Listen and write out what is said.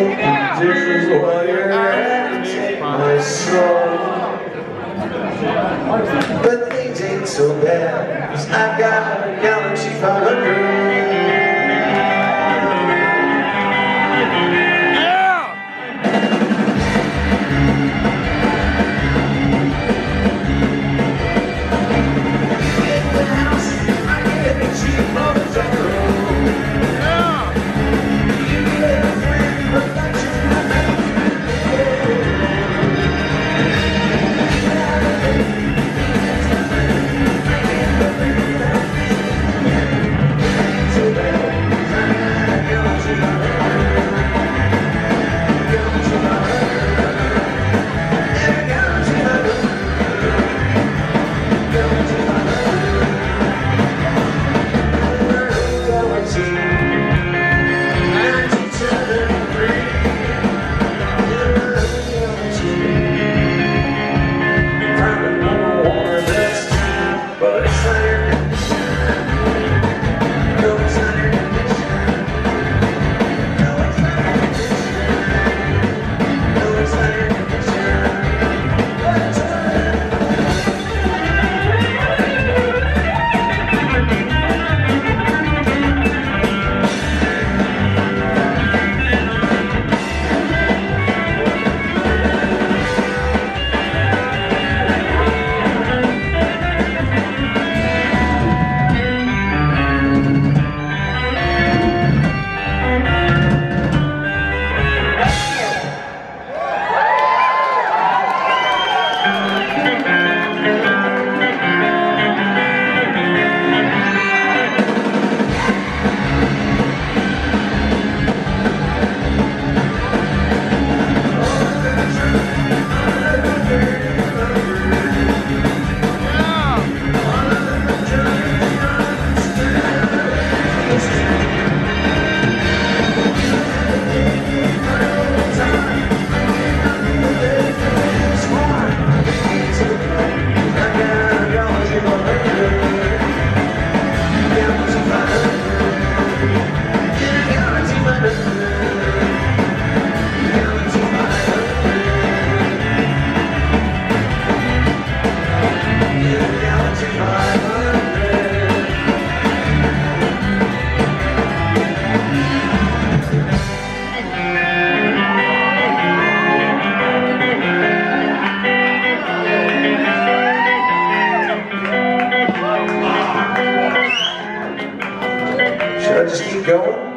The dishes while you're at my soul. But things ain't so bad, cause I've got a Galaxie 500. Keep going?